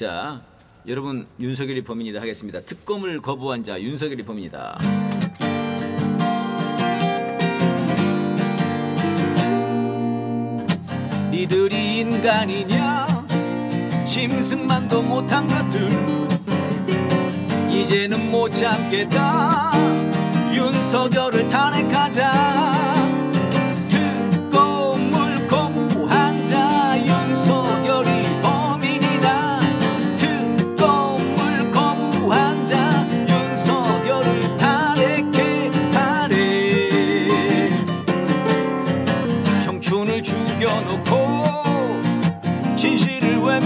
자, 여러분 윤석열이 범인이다 하겠습니다. 특검을 거부한 자 윤석열이 범인이다. 니들이 인간이냐? 짐승만도 못한 것들 이제는 못 참겠다. 윤석열을 탄핵하자.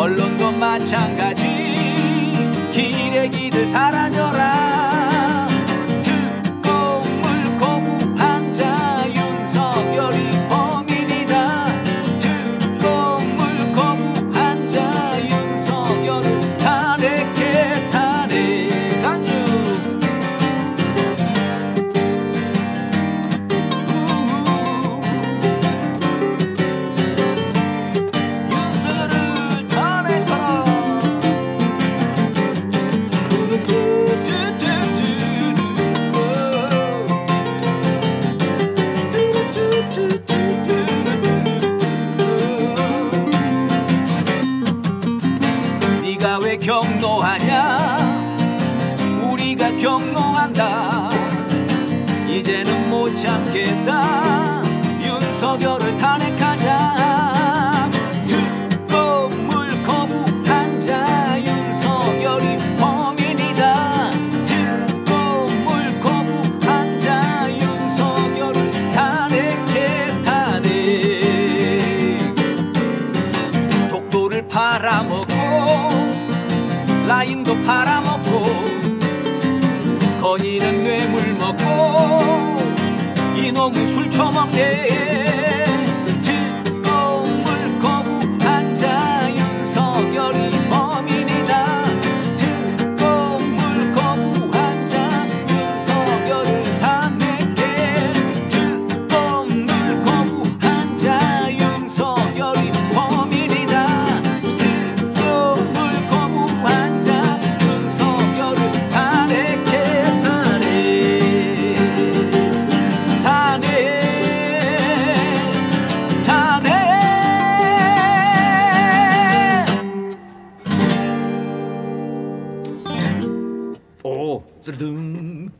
언론도 마찬가지. 기레기들 사라져라 왜 경노하냐? 우리가 경노한다. 이제는 못 참겠다. 윤석열을 라인도 팔아먹고 건이는 뇌물 먹고 이놈은 술 처먹네 それドゥン